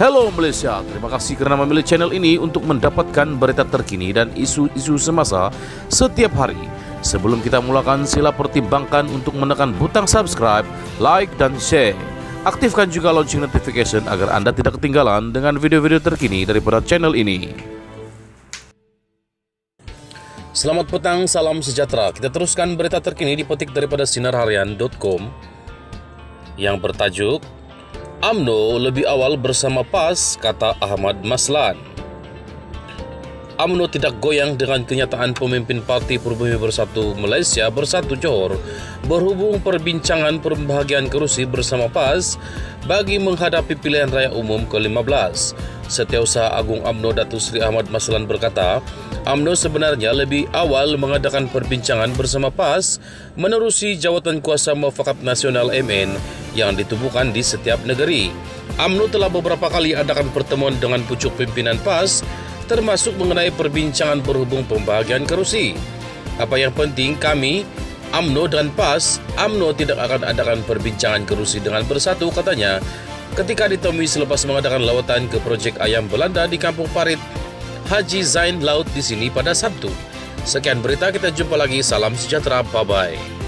Halo Malaysia, terima kasih karena memilih channel ini untuk mendapatkan berita terkini dan isu-isu semasa setiap hari. Sebelum kita mulakan, sila pertimbangkan untuk menekan butang subscribe, like, dan share. Aktifkan juga lonceng notification agar Anda tidak ketinggalan dengan video-video terkini daripada channel ini. Selamat petang, salam sejahtera. Kita teruskan berita terkini dipetik daripada sinarharian.com yang bertajuk AMNO lebih awal bersama PAS, kata Ahmad Maslan. AMNO tidak goyang dengan kenyataan pemimpin Parti Perbumi Bersatu Malaysia Bersatu Johor berhubung perbincangan pembahagian kerusi bersama PAS bagi menghadapi pilihan raya umum ke-15. Setiausaha Agung AMNO Datu Sri Ahmad Maslan berkata, AMNO sebenarnya lebih awal mengadakan perbincangan bersama PAS menerusi jawatan kuasa mufakat nasional MN yang ditubuhkan di setiap negeri. AMNO telah beberapa kali adakan pertemuan dengan pucuk pimpinan PAS termasuk mengenai perbincangan berhubung pembahagian kerusi. Apa yang penting kami, AMNO dan PAS, AMNO tidak akan adakan perbincangan kerusi dengan bersatu katanya ketika ditemui selepas mengadakan lawatan ke projek ayam Belanda di Kampung Parit Haji Zain Laut di sini pada Sabtu. Sekian berita kita jumpa lagi. Salam sejahtera. Bye-bye.